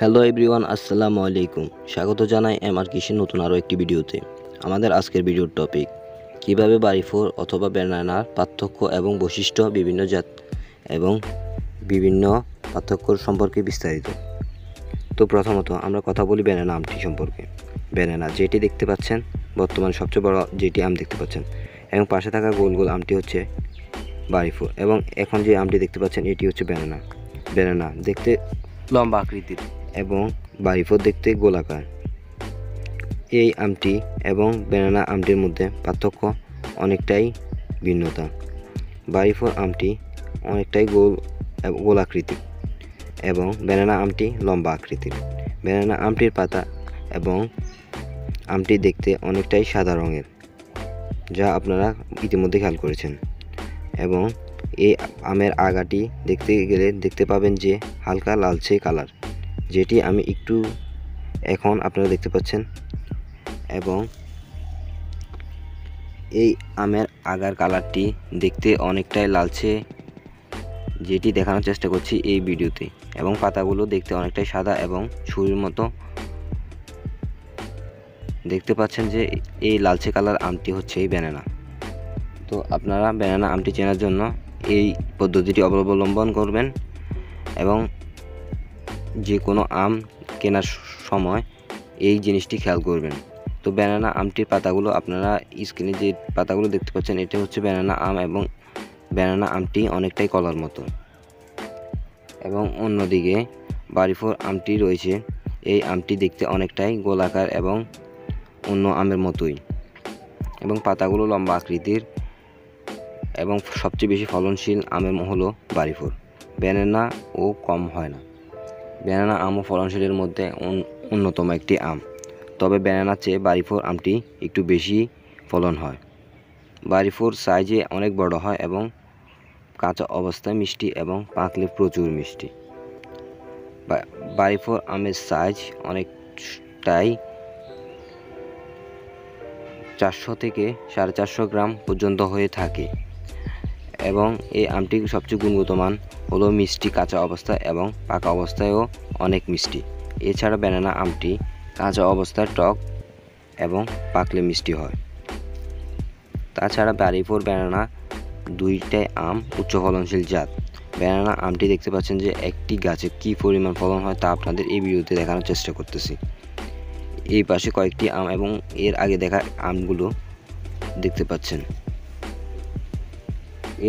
Hello everyone আসসালামু আলাইকুম স্বাগত জানাই এমআর কৃষির নতুন আরও একটি ভিডিওতে। আমাদের আজকের ভিডিওর টপিক কীভাবে বাড়িফোর অথবা ব্যানানার পার্থক্য এবং বৈশিষ্ট্য বিভিন্ন জাত এবং বিভিন্ন পার্থক্য সম্পর্কে বিস্তারিত। তো প্রথমত আমরা কথা বলি ব্যানানা আমটি সম্পর্কে। ব্যানানা যেটি দেখতে পাচ্ছেন, বর্তমানে সবচেয়ে বড় যেটি আম দেখতে পাচ্ছেন। এবং পাশে থাকা গোল গোল আমটি হচ্ছে বাড়িফোর। এবং এখন যে আমটি দেখতে পাচ্ছেন, এটি হচ্ছে ব্যানানা ব্যানানা দেখতে লম্বা আকৃতির। এবং বাড়িফোর দেখতে গোলাকার। এই আমটি এবং ব্যানানা আমটির মধ্যে পার্থক্য অনেকটাই ভিন্নতা। বাড়িফোর আমটি অনেকটাই গোল গোল আকৃতির এবং ব্যানানা আমটি লম্বা আকৃতির। ব্যানানা আমটির পাতা এবং আমটি দেখতে অনেকটাই সাদা রঙের, যা আপনারা ইতিমধ্যে খেয়াল করেছেন। এবং এই আমের আগাটি দেখতে গেলে দেখতে পাবেন যে হালকা লালচে কালার। যেটি আমি একটু এখন আপনারা দেখতে পাচ্ছেন এবং এই আমের আগার কালারটি দেখতে অনেকটাই লালচে, যেটি দেখানোর চেষ্টা করছি এই ভিডিওতে। এবং পাতাগুলো দেখতে অনেকটাই সাদা এবং ছুরির মতো। দেখতে পাচ্ছেন যে এই লালচে কালার আমটি হচ্ছে এই ব্যানানা। তো আপনারা ব্যানানা আমটি চেনার জন্য এই পদ্ধতিটি অবলম্বন করবেন এবং যে কোনো আম কেনার সময় এই জিনিসটি খেয়াল করবেন। তো ব্যানানা আমটির পাতাগুলো আপনারা স্ক্রিনে যে পাতাগুলো দেখতে পাচ্ছেন, এটা হচ্ছে ব্যানানা আম এবং ব্যানানা আমটি অনেকটাই কলার মতো। এবং অন্যদিকে বাড়িফোর আমটি রয়েছে, এই আমটি দেখতে অনেকটাই গোলাকার এবং অন্য আমের মতোই। এবং পাতাগুলো লম্বা আকৃতির এবং সবচেয়ে বেশি ফলনশীল আমের হলো বাড়িফোর। ব্যানানা ও কম হয় না। ব্যানানা আম ও ফলনশীলের মধ্যে অন্যতম একটি আম। তবে ব্যানানার চেয়ে বাড়িফোর আমটি একটু বেশি ফলন হয়। বাড়িফোর সাইজে অনেক বড় হয় এবং কাঁচা অবস্থায় মিষ্টি এবং পাকলে প্রচুর মিষ্টি। বাড়িফোর আমের সাইজ অনেকটাই চারশো থেকে সাড়ে চারশো গ্রাম পর্যন্ত হয়ে থাকে। এবং এই আমটি সবচেয়ে গুণগত মান হলো মিষ্টি কাঁচা অবস্থায় এবং পাকা অবস্থায়ও অনেক মিষ্টি। এছাড়া ব্যানানা আমটি কাঁচা অবস্থায় টক এবং পাকলে মিষ্টি হয়। তাছাড়া বাড়িপুর ব্যানানা দুইটাই আম উচ্চ ফলনশীল জাত। ব্যানানা আমটি দেখতে পাচ্ছেন যে একটি গাছে কি পরিমাণ ফলন হয় তা আপনাদের এই ভিডিওতে দেখানোর চেষ্টা করতেছি। এই পাশে কয়েকটি আম এবং এর আগে দেখা আমগুলো দেখতে পাচ্ছেন।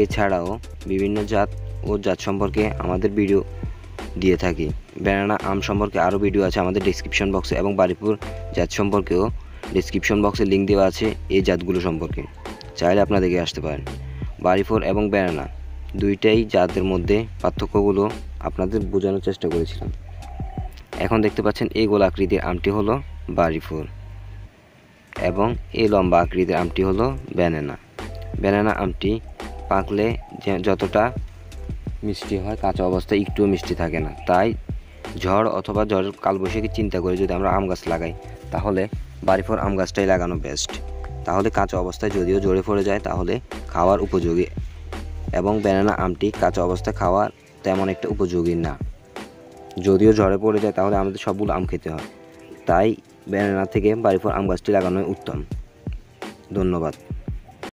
এছাড়াও বিভিন্ন জাত ও জাত সম্পর্কে আমাদের ভিডিও দিয়ে থাকি। ব্যানানা আম সম্পর্কে আরও ভিডিও আছে আমাদের ডিসক্রিপশন বক্সে এবং বারিপুর জাত সম্পর্কেও ডিসক্রিপশন বক্সে লিঙ্ক দেওয়া আছে এই জাতগুলো সম্পর্কে। চাইলে আপনারা দেখে আসতে পারেন। বারিফোর এবং ব্যানানা দুইটাই জাতের মধ্যে পার্থক্যগুলো আপনাদের বোঝানোর চেষ্টা করেছিলাম। এখন দেখতে পাচ্ছেন এই গোল আকৃতির আমটি হলো বারিফোর এবং এই লম্বা আকৃতির আমটি হলো ব্যানানা ব্যানানা আমটি পাকলে যতটা মিষ্টি হয়, কাঁচা অবস্থায় একটুও মিষ্টি থাকে না। তাই ঝড় অথবা ঝড় কালবৈশাখী চিন্তা করে যদি আমরা আম গাছ লাগাই, তাহলে বাড়ি বাড়িফোর আম গাছটাই লাগানো বেস্ট তাহলে কাঁচা অবস্থায় যদিও জড়ে পড়ে যায়, তাহলে খাওয়ার উপযোগী। এবং ব্যানানা আমটি কাঁচা অবস্থায় খাওয়ার তেমন একটা উপযোগী না। যদিও ঝড়ে পড়ে যায়, তাহলে আমাদের সবগুলো আম খেতে হয়। তাই ব্যানানা থেকে বাড়ি বাড়িফোর আম গাছটি লাগানোই উত্তম। ধন্যবাদ।